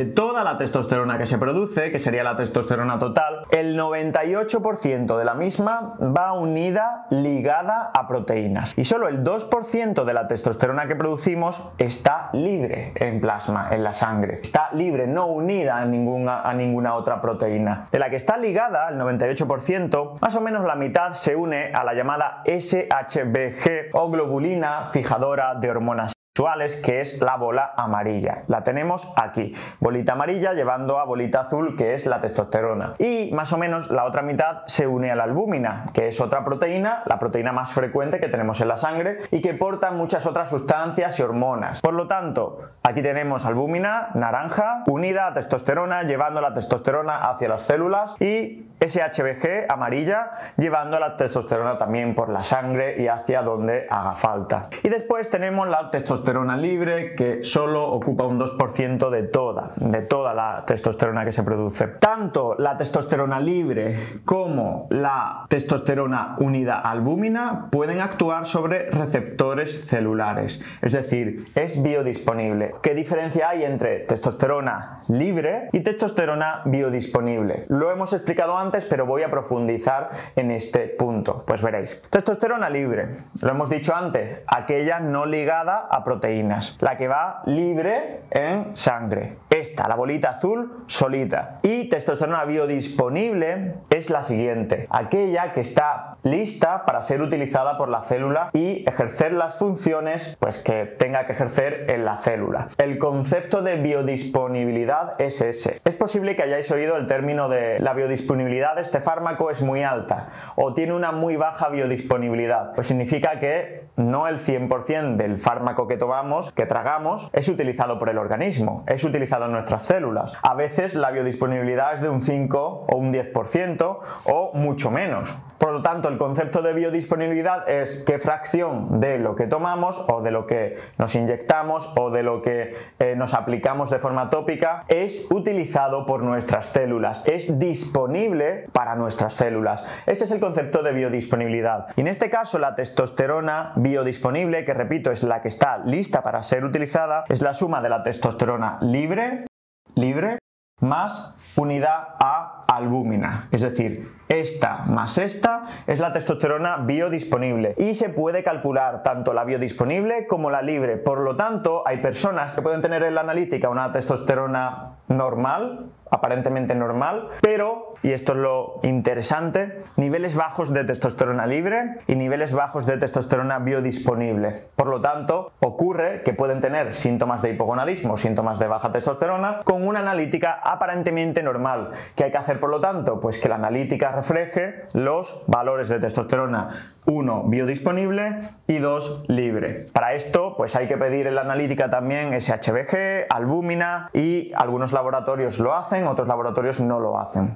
De toda la testosterona que se produce, que sería la testosterona total, el 98% de la misma va unida, ligada a proteínas. Y solo el 2% de la testosterona que producimos está libre en plasma, en la sangre. Está libre, no unida a ninguna, otra proteína. De la que está ligada, el 98%, más o menos la mitad se une a la llamada SHBG o globulina fijadora de hormonas que es la bola amarilla. La tenemos aquí, bolita amarilla llevando a bolita azul que es la testosterona. Y más o menos la otra mitad se une a la albúmina, que es otra proteína, la proteína más frecuente que tenemos en la sangre y que porta muchas otras sustancias y hormonas. Por lo tanto, aquí tenemos albúmina naranja unida a testosterona llevando la testosterona hacia las células y SHBG amarilla llevando la testosterona también por la sangre y hacia donde haga falta. Y después tenemos la testosterona libre que solo ocupa un 2% de toda, de toda la testosterona que se produce. Tanto la testosterona libre como la testosterona unida albúmina pueden actuar sobre receptores celulares, es decir, es biodisponible. ¿Qué diferencia hay entre testosterona libre y testosterona biodisponible? Lo hemos explicado antes, pero voy a profundizar en este punto. Pues veréis. Testosterona libre, lo hemos dicho antes, aquella no ligada a proteínas, la que va libre en sangre. Esta, la bolita azul, solita. Y testosterona biodisponible es la siguiente, aquella que está lista para ser utilizada por la célula y ejercer las funciones pues que tenga que ejercer en la célula. El concepto de biodisponibilidad es ese. Es posible que hayáis oído el término de la biodisponibilidad de este fármaco es muy alta o tiene una muy baja biodisponibilidad. Pues significa que no el 100% del fármaco que tomamos, que tragamos, es utilizado por el organismo, es utilizado en nuestras células. A veces la biodisponibilidad es de un 5 o un 10% o mucho menos. Por lo tanto, el concepto de biodisponibilidad es qué fracción de lo que tomamos o de lo que nos inyectamos o de lo que eh, nos aplicamos de forma tópica es utilizado por nuestras células, es disponible para nuestras células. Ese es el concepto de biodisponibilidad. Y en este caso, la testosterona biodisponible, que repito es la que está lista para ser utilizada, es la suma de la testosterona libre, libre, más unidad a albúmina. Es decir, esta más esta es la testosterona biodisponible y se puede calcular tanto la biodisponible como la libre. Por lo tanto, hay personas que pueden tener en la analítica una testosterona normal, aparentemente normal, pero, y esto es lo interesante, niveles bajos de testosterona libre y niveles bajos de testosterona biodisponible. Por lo tanto, ocurre que pueden tener síntomas de hipogonadismo, síntomas de baja testosterona, con una analítica aparentemente normal. ¿Qué hay que hacer por lo tanto? Pues que la analítica refleje los valores de testosterona 1 biodisponible y 2 libre. Para esto, pues hay que pedir en la analítica también SHBG, albúmina y algunos laboratorios lo hacen, otros laboratorios no lo hacen.